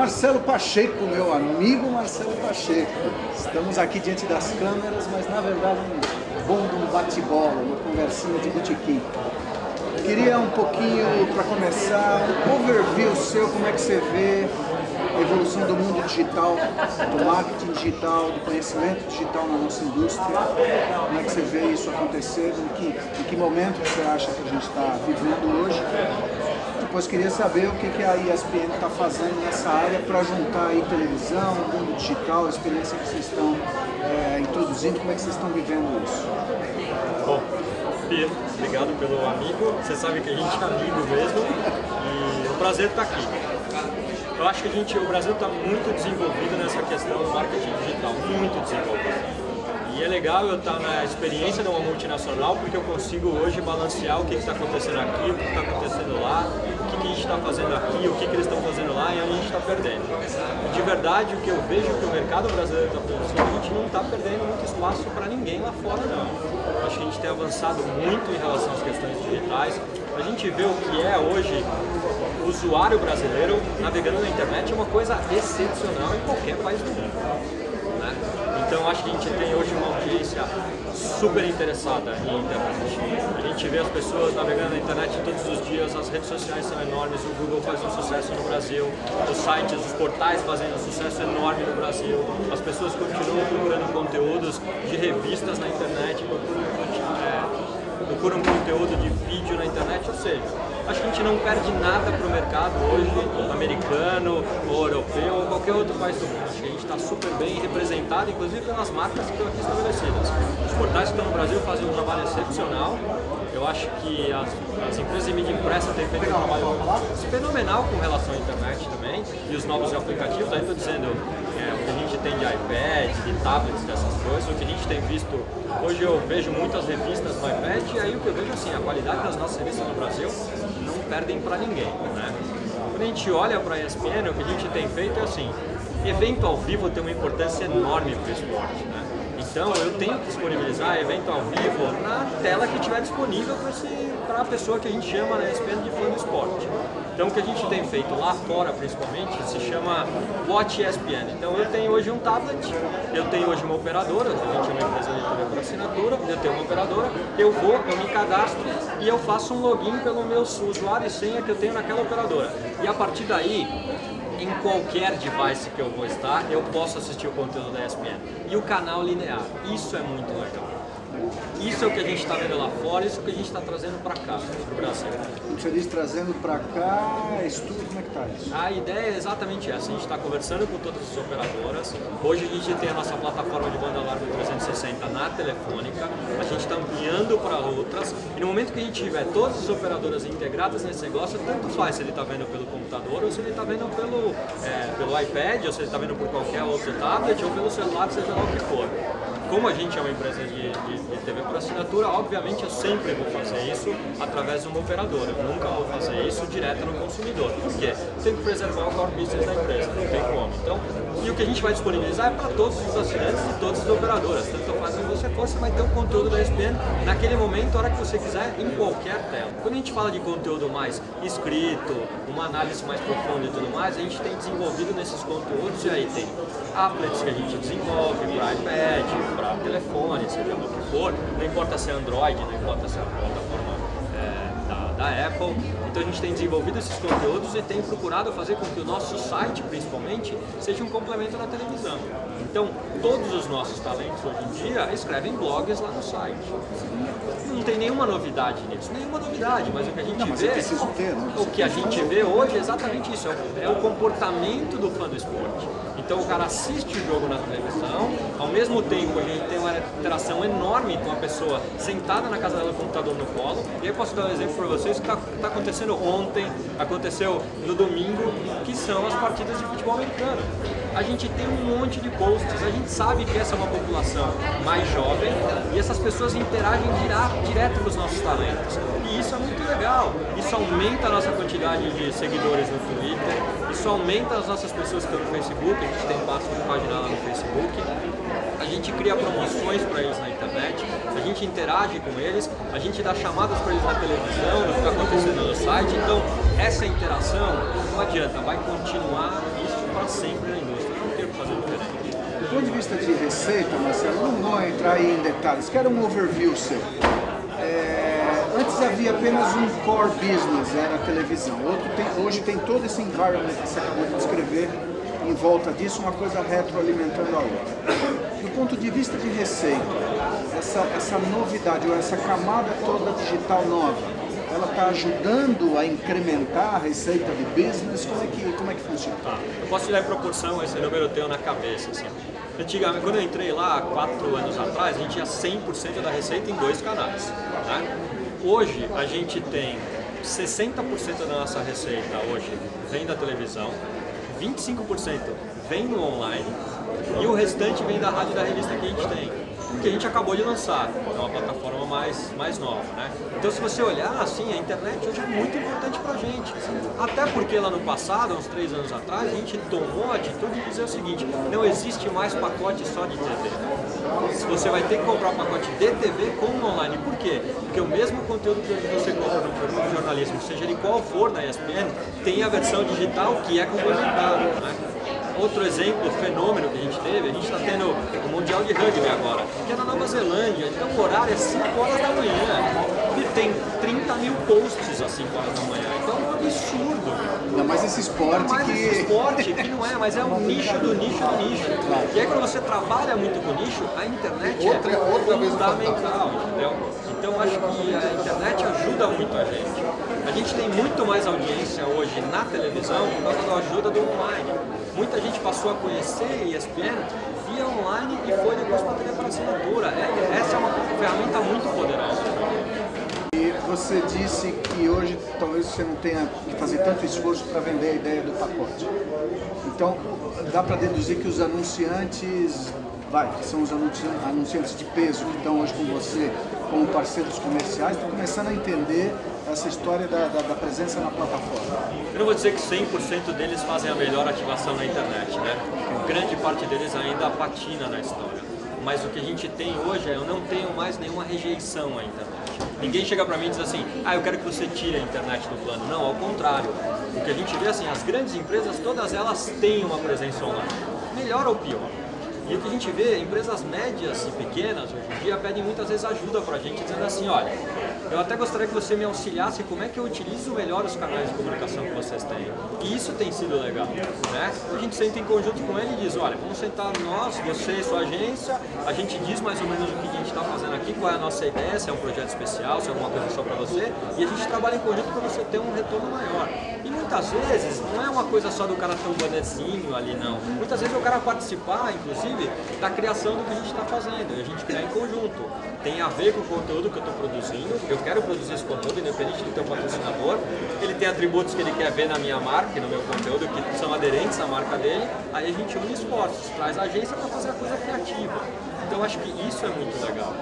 Marcelo Pacheco, meu amigo Marcelo Pacheco. Estamos aqui diante das câmeras, mas na verdade um bom de um bate-bola, uma conversinha de botequim. Queria um pouquinho, para começar, um overview seu, como é que você vê a evolução do mundo digital, do marketing digital, do conhecimento digital na nossa indústria. Como é que você vê isso acontecer? Em que, em que momento você acha que a gente está vivendo hoje? Depois queria saber o que, que a ESPN está fazendo nessa área para juntar aí televisão, mundo digital, a experiência que vocês estão é, introduzindo, como é que vocês estão vivendo isso? Bom, Pedro, obrigado pelo amigo. Você sabe que a gente é amigo mesmo e é um prazer estar aqui. Eu acho que a gente, o Brasil está muito desenvolvido nessa questão do marketing digital, muito desenvolvido. E é legal eu estar na experiência de uma multinacional porque eu consigo hoje balancear o que está acontecendo aqui, o que está acontecendo lá, que, a gente está fazendo aqui, o que, que eles estão fazendo lá e onde a gente está perdendo. De verdade, o que eu vejo que o mercado brasileiro está produzindo, a gente não está perdendo muito espaço para ninguém lá fora não. Acho que a gente tem avançado muito em relação às questões digitais. A gente vê o que é hoje o usuário brasileiro navegando na internet é uma coisa excepcional em qualquer país do mundo. Então acho que a gente tem hoje uma audiência super interessada em internet. A gente vê as pessoas navegando na internet todos os dias, as redes sociais são enormes, o Google faz um sucesso no Brasil, os sites, os portais fazendo um sucesso enorme no Brasil, as pessoas continuam procurando conteúdos de revistas na internet, procuram conteúdo de vídeo na internet, ou seja, acho que a gente não perde nada para o mercado hoje, americano, ou europeu, ou qualquer outro país do mundo. Acho que a gente está super bem representado, inclusive pelas marcas que estão aqui estabelecidas. Os portais que estão no Brasil fazem um trabalho excepcional. Eu acho que as, as empresas de mídia impressa têm feito um trabalho fenomenal com relação à internet também, e os novos aplicativos, aí estou dizendo é, o que a gente tem de iPad, de tablets, dessas coisas, o que a gente tem visto, hoje eu vejo muitas revistas no iPad, e aí o que eu vejo assim, a qualidade das nossas revistas no Brasil não perdem para ninguém, né? Quando a gente olha para a ESPN, o que a gente tem feito é assim, evento ao vivo tem uma importância enorme para o esporte, né? Então eu tenho que disponibilizar evento ao vivo na tela que estiver disponível para a pessoa que a gente chama na ESPN de fã do esporte. Então o que a gente tem feito lá fora principalmente se chama Watch ESPN. Então eu tenho hoje um tablet, eu tenho hoje uma operadora, a gente é uma empresa de TV por assinatura, eu tenho uma operadora, eu vou, eu me cadastro e eu faço um login pelo meu usuário e senha que eu tenho naquela operadora. E a partir daí em qualquer device que eu vou estar, eu posso assistir o conteúdo da ESPN. E o canal linear, isso é muito legal. Isso é o que a gente está vendo lá fora, isso é o que a gente está trazendo para cá, para o Brasil. Você diz trazendo para cá, estudo, como é que está isso? A ideia é exatamente essa, a gente está conversando com todas as operadoras, hoje a gente tem a nossa plataforma de banda larga 360 na Telefônica, a gente está ampliando para outras, e no momento que a gente tiver todas as operadoras integradas nesse negócio, tanto faz se ele está vendo pelo computador, ou se ele está vendo pelo, é, pelo iPad, ou se ele está vendo por qualquer outro tablet, ou pelo celular, seja lá o que for como a gente é uma empresa de, de, de, TV por assinatura, obviamente eu sempre vou fazer isso através de uma operadora. Eu nunca vou fazer isso direto no consumidor, porque tem que preservar o core business da empresa, não tem como. Então, e o que a gente vai disponibilizar é para todos os assinantes e todas as operadoras. Tanto faz onde você for, você vai ter o conteúdo da ESPN naquele momento, hora que você quiser, em qualquer tela. Quando a gente fala de conteúdo mais escrito, uma análise mais profunda e tudo mais, a gente tem desenvolvido nesses conteúdos e aí tem applets que a gente desenvolve para iPad, para telefone, seja o que for, não importa se é Android, não importa se é a plataforma é, da, Apple. Então a gente tem desenvolvido esses conteúdos e tem procurado fazer com que o nosso site, principalmente, seja um complemento na televisão. Então, todos os nossos talentos hoje em dia escrevem blogs lá no site. Não tem nenhuma novidade nisso, nenhuma novidade, mas o que a gente não, vê, ter, né? o que a gente vê hoje é exatamente isso, é o comportamento do fã do esporte. Então o cara assiste o jogo na televisão, ao mesmo tempo a gente tem uma interação enorme com a pessoa sentada na casa dela com o computador no colo. E eu posso dar um exemplo para vocês que está tá acontecendo ontem, aconteceu no domingo, que são as partidas de futebol americano. A gente tem um monte de posts, a gente sabe que essa é uma população mais jovem e essas pessoas interagem direto, direto com os nossos talentos. E isso é muito legal. Isso aumenta a nossa quantidade de seguidores no Twitter, isso aumenta as nossas pessoas que estão no Facebook, a gente tem de página lá no Facebook. Gente cria promoções para eles na internet, a gente interage com eles, a gente dá chamadas para eles na televisão, no que está acontecendo no site. Então, essa interação não adianta, vai continuar isso para sempre na indústria. Não tem o que fazer diferente. Do ponto de vista de receita, Marcelo, não vou entrar aí em detalhes, quero um overview seu. É, antes havia apenas um core business, era a televisão. Tem, hoje tem todo esse environment que você acabou de descrever em volta disso, uma coisa retroalimentando a outra. Do ponto de vista de receita, essa, essa novidade ou essa camada toda digital nova, ela está ajudando a incrementar a receita de business? Como é que, como é que funciona? Tá. Eu posso te dar em proporção, esse número eu tenho na cabeça. Assim. Antigamente, quando eu entrei lá, quatro anos atrás, a gente tinha 100% da receita em dois canais. Né? Hoje, a gente tem 60% da nossa receita hoje vem da televisão, 25% vem no online e o restante vem da rádio e da revista que a gente tem que a gente acabou de lançar, é uma plataforma mais, mais nova, né? Então se você olhar assim, a internet hoje é muito importante pra gente, até porque lá no passado, uns três anos atrás, a gente tomou a atitude de dizer o seguinte, não existe mais pacote só de TV. Você vai ter que comprar um pacote de TV com online. Por quê? Porque o mesmo conteúdo que você compra no programa de jornalismo, seja ele qual for na ESPN, tem a versão digital que é complementar. Né? Outro exemplo, fenômeno que a gente teve, a gente está tendo o Mundial de Rugby agora, que é na Nova Zelândia, então o horário é 5 horas da manhã. E tem 30 mil posts às 5 horas da manhã, então é um absurdo. Não, mas esse esporte mas que... esse esporte que não é, mas é um nicho do nicho do nicho. E aí quando você trabalha muito com nicho, a internet Outra- é outra vez fundamental, entendeu? Então acho que a internet ajuda muito a gente. A gente tem muito mais audiência hoje na televisão por causa da ajuda do online. Muita gente passou a conhecer ESPN via online e foi depois para a TV para assinatura. É, essa é uma ferramenta muito poderosa. E você disse que hoje talvez você não tenha que fazer tanto esforço para vender a ideia do pacote. Então, dá para deduzir que os anunciantes, vai, que são os anunci- anunciantes de peso que estão hoje com você como parceiros comerciais, estão começando a entender essa história da, da- da presença na plataforma. Eu não vou dizer que 100% deles fazem a melhor ativação na internet, né? Grande parte deles ainda patina na história. Mas o que a gente tem hoje é eu não tenho mais nenhuma rejeição à internet. Ninguém chega pra mim e diz assim, ah, eu quero que você tire a internet do plano. Não, ao contrário. O que a gente vê assim, as grandes empresas, todas elas têm uma presença online. Melhor ou pior. E o que a gente vê, empresas médias e pequenas, hoje em dia, pedem muitas vezes ajuda pra gente, dizendo assim, olha, eu até gostaria que você me auxiliasse como é que eu utilizo melhor os canais de comunicação que vocês têm. E isso tem sido legal, né? A gente senta em conjunto com ele e diz, olha, vamos sentar nós, você sua agência, a gente diz mais ou menos o que a gente está fazendo aqui, qual é a nossa ideia, se é um projeto especial, se é alguma coisa só para você, e a gente trabalha em conjunto para você ter um retorno maior. E muitas vezes não é uma coisa só do cara ter um bonezinho ali, não. Muitas vezes é o cara participar, inclusive, da criação do que a gente está fazendo, e a gente criar em conjunto. Tem a ver com o conteúdo que eu estou produzindo, eu quero produzir esse conteúdo, independente de ter um patrocinador. Ele tem atributos que ele quer ver na minha marca e no meu conteúdo, que são aderentes à marca dele. Aí a gente une esforços, traz a agência para fazer a coisa criativa. Então acho que isso é muito legal.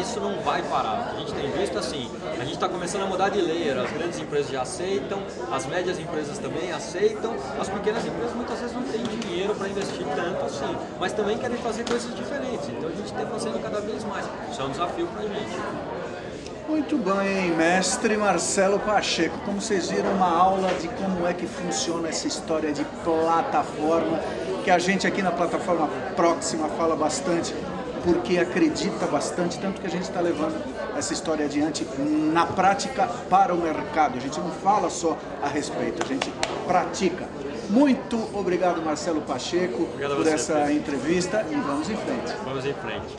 Isso não vai parar. A gente tem visto assim, a gente está começando a mudar de layer, as grandes empresas já aceitam, as médias empresas também aceitam, as pequenas empresas muitas vezes não têm dinheiro para investir tanto assim, mas também querem fazer coisas diferentes. Então a gente está fazendo cada vez mais. Isso é um desafio para a gente. Muito bem, mestre Marcelo Pacheco. Como vocês viram, uma aula de como é que funciona essa história de plataforma, que a gente aqui na plataforma próxima fala bastante, porque acredita bastante, tanto que a gente está levando essa história adiante na prática para o mercado. A gente não fala só a respeito, a gente pratica. Muito obrigado, Marcelo Pacheco, Obrigado por você, essa Pedro. entrevista e vamos em frente. Vamos em frente.